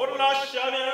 Aspetta!